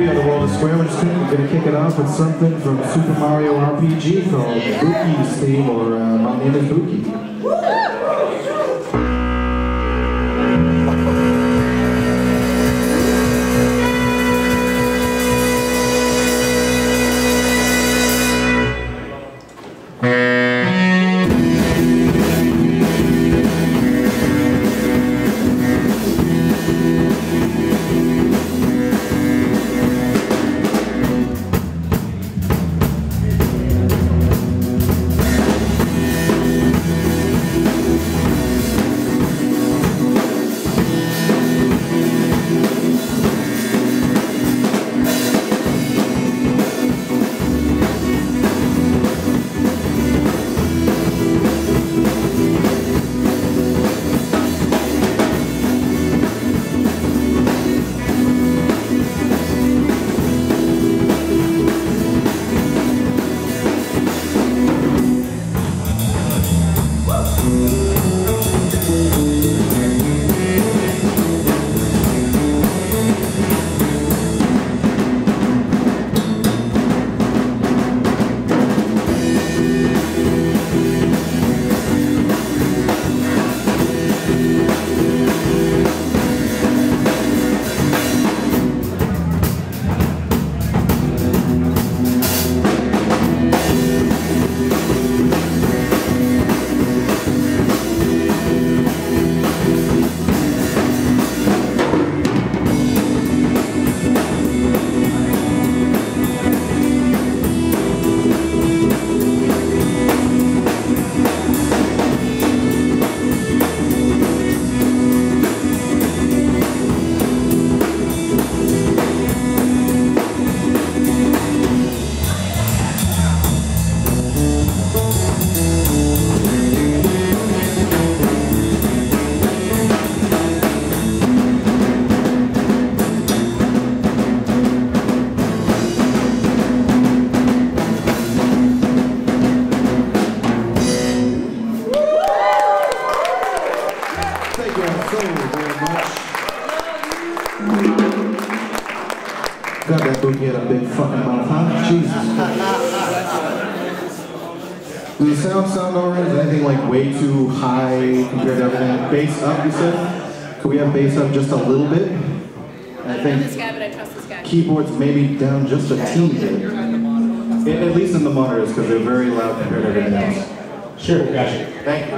We are the World Is Square. We're we're gonna kick it off with something from Super Mario RPG called Bukki's theme, or uh, My Name is Bookie. Could we have bass up just a little bit? I I this think guy, but I trust this guy. keyboards maybe down just a teeny bit. At at least in the monitors, because they're very loud compared to everything else. Sure, gotcha. Thank you.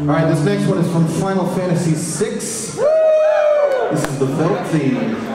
All right, this next one is from Final Fantasy VI. This is the Veldt theme.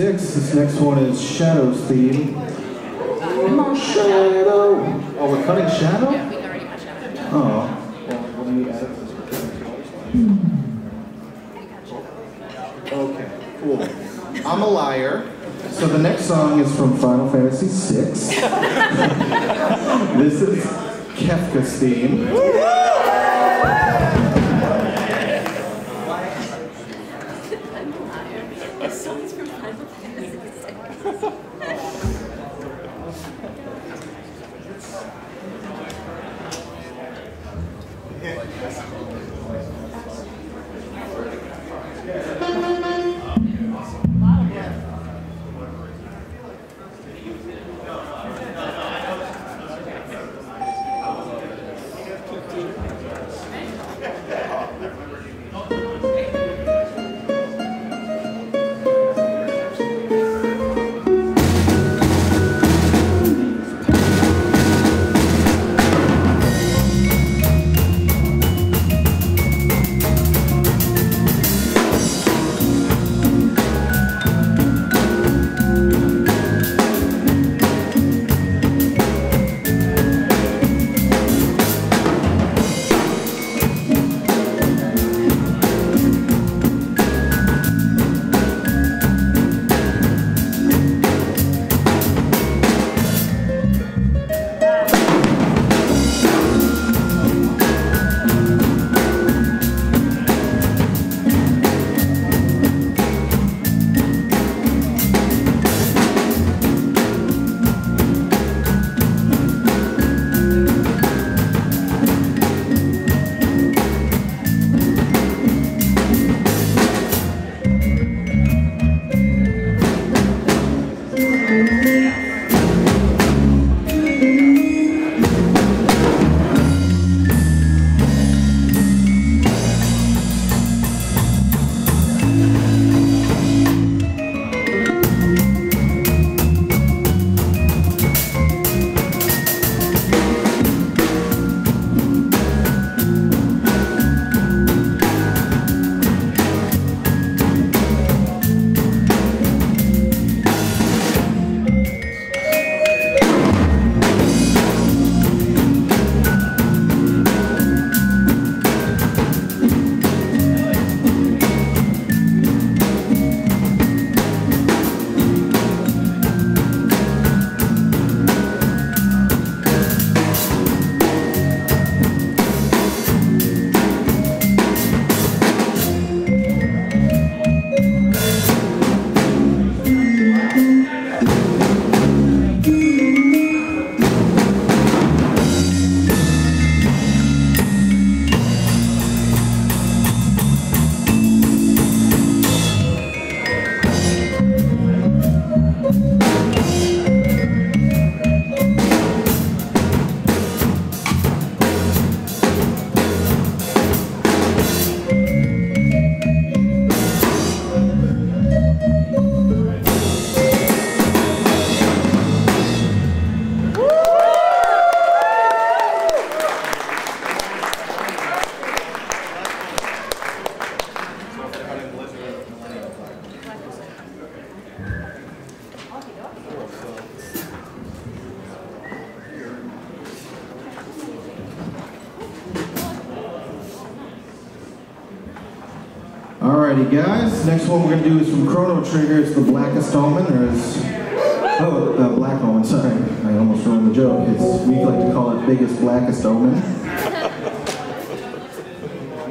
VI. This next one is Shadow's theme. My shadow. Oh, we're cutting Shadow? Yeah, we already cut Shadow. Oh. Well, let me add. Okay, cool. I'm a liar. So the next song is from Final Fantasy VI. this is Kefka's theme. Gracias. Chrono Trigger. It's the Blackest Omen. There's oh, uh, Black Omen. Sorry, I almost ruined the joke. It's we like to call it Biggest Blackest Omen.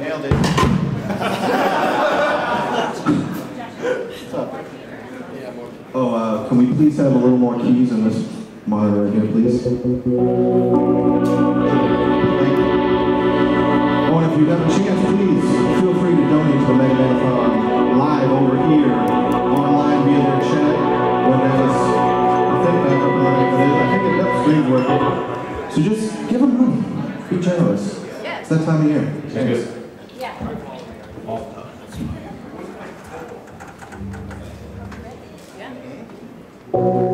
Nailed it. oh, uh, can we please have a little more keys in this monitor right here, please? Thank you. Oh, and if you have a chance, please feel free to donate to the Mega Man-athon live over here, online via their chat. When that is, I think that I think it that screen's working. So just give them money. Be generous. Yes. It's that time of year. Thanks. Yeah. Yeah.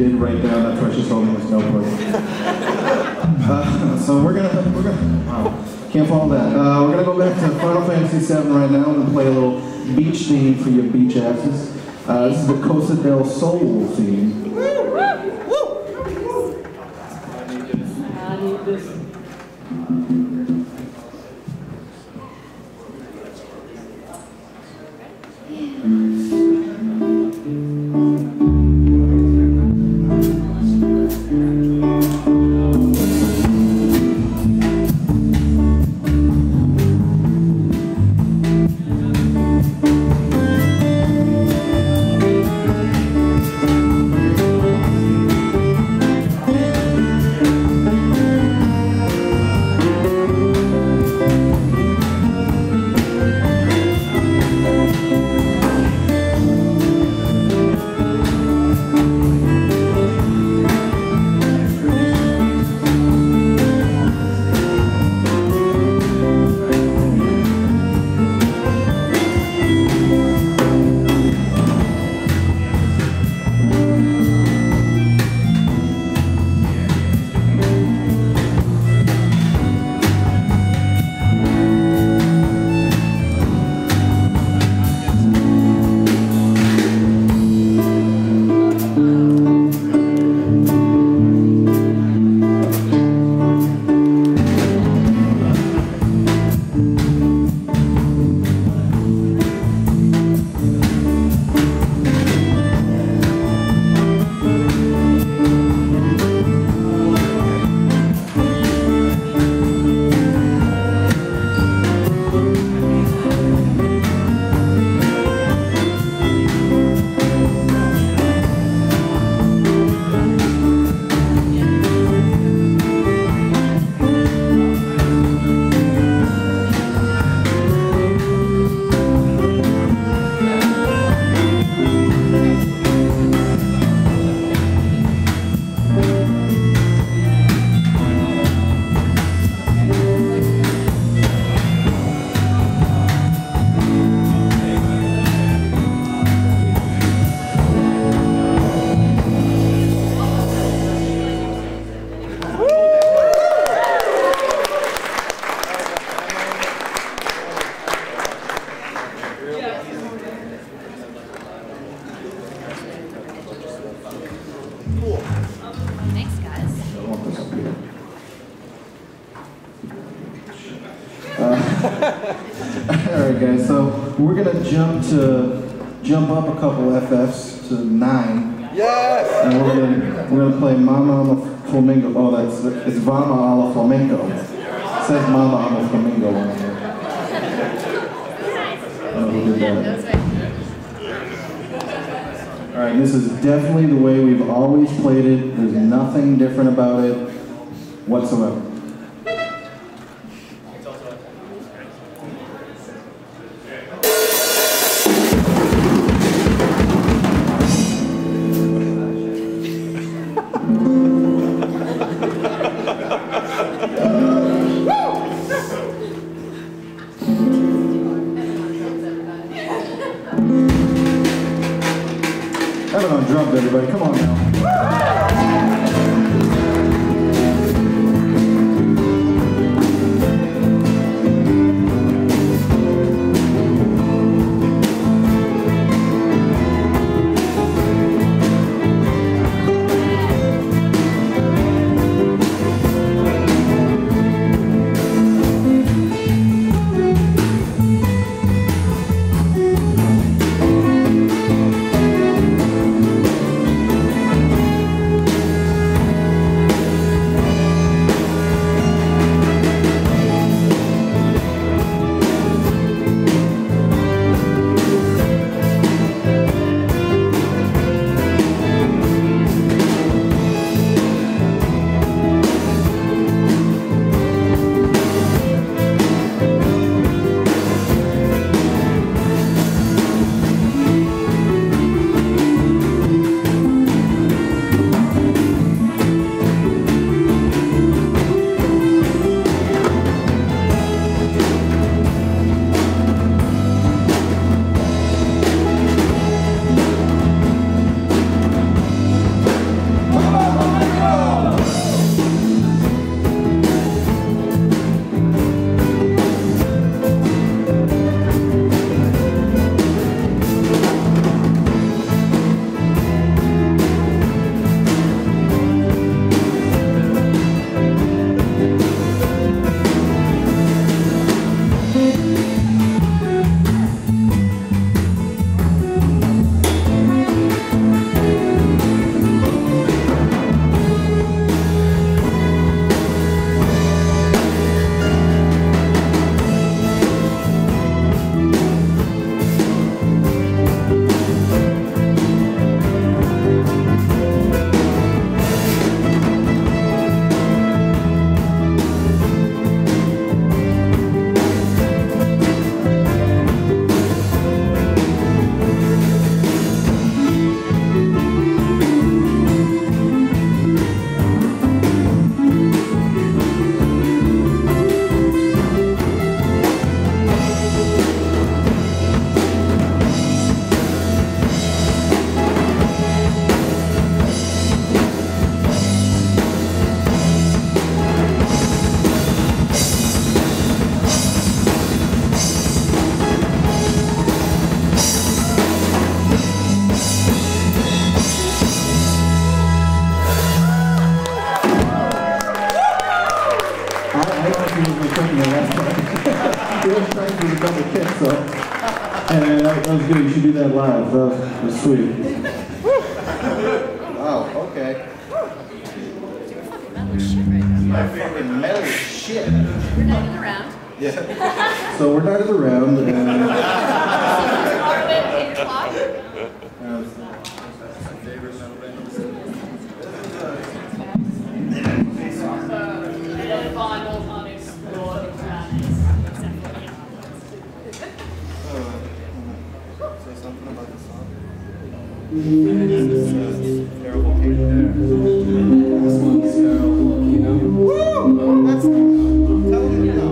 Did write down. That's why she's holding this notebook. uh, so we're gonna, we're gonna, wow, can't follow that. Uh, we're gonna go back to Final Fantasy VII right now and play a little beach theme for your beach asses. Uh, this is the Costa del Sol theme. I need this. all right, guys. So we're gonna jump to jump up a couple FFs to nine, Yes! and we're gonna we're gonna play Mama a la Flamingo. Oh, that's it's Vamo a la Flamenco. It says Mama a la Flamingo on here. I don't know who did that. That was right. All right, this is definitely the way we've always played it. There's nothing different about it whatsoever. Checking it last time. we always try to do a double kick, so. And that, that was good. You should do that live. That was, that was sweet. Wow, okay. Metal shit right. Fucking metal as shit. We're not in the round. Yeah. So we're not at the round, and Terrible Kate there. This one's Barrel Volcano. Woo! That's, tell them no.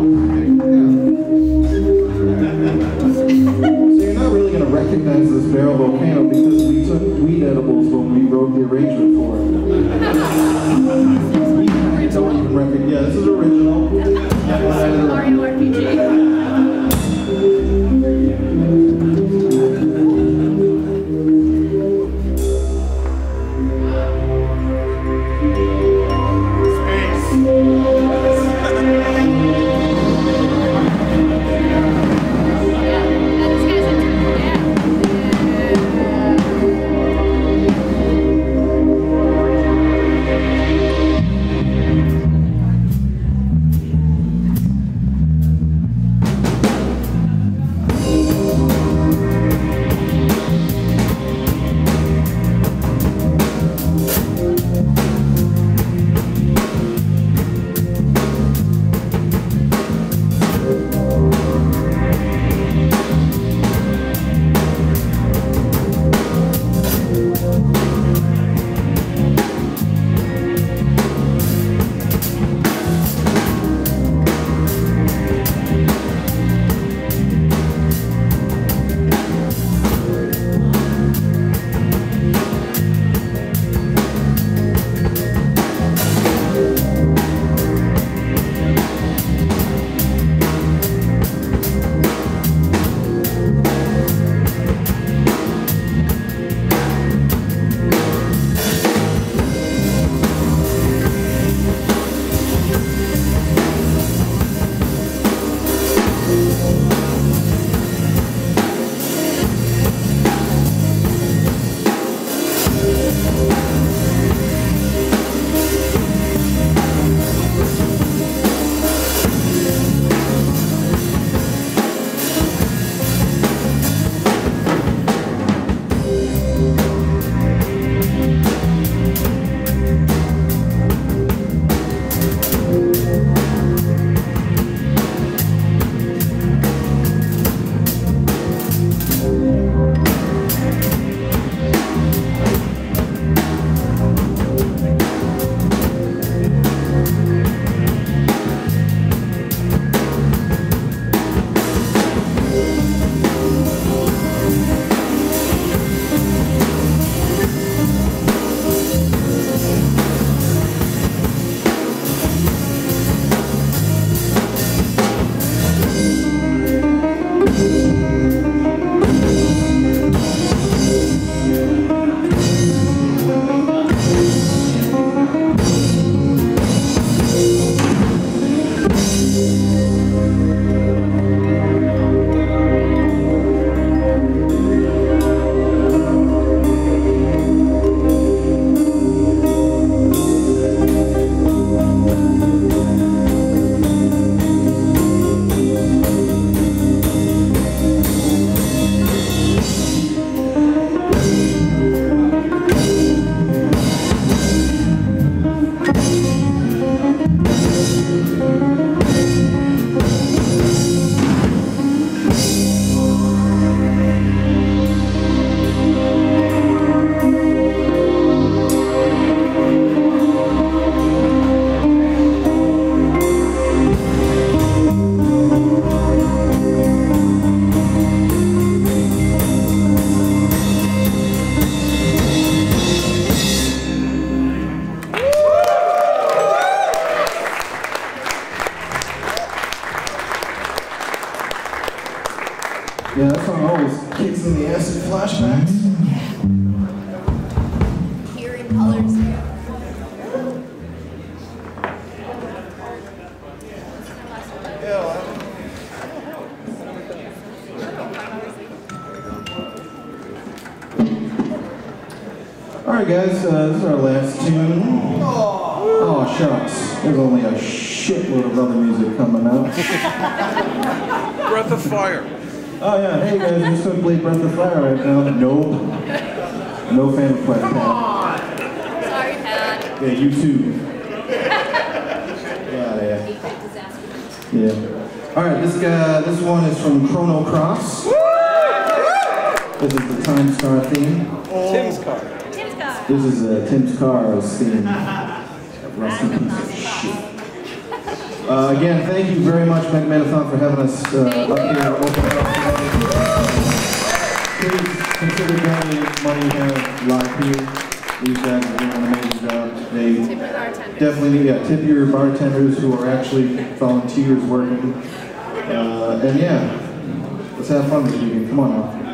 so you're not really going to recognize this barrel volcano because we took weed edibles when we wrote the arrangement for it. we don't even recognize. Yeah, this is original. Yeah, we're not in the round. Mario RPG. Breath of Fire. Oh, yeah. Hey, guys, I'm just going to Breath of Fire right now. Nope. No fan of Quest Pat. Sorry, Pat. Yeah, you too. Yeah, yeah. Yeah. All right, this guy, this one is from Chrono Cross. This is the Time's Scar theme. Tim's car. Tim's car. This is uh, Tim's Car's theme. Rest in peace of shit. Uh, again, thank you very much, Mega Man-athon, for having us uh, up here. at Open House. Please consider donating money here, live here. These guys are doing an amazing job. They definitely, yeah, tip your bartenders who are actually volunteers working. Uh, and yeah, let's have fun this weekend. Come on now.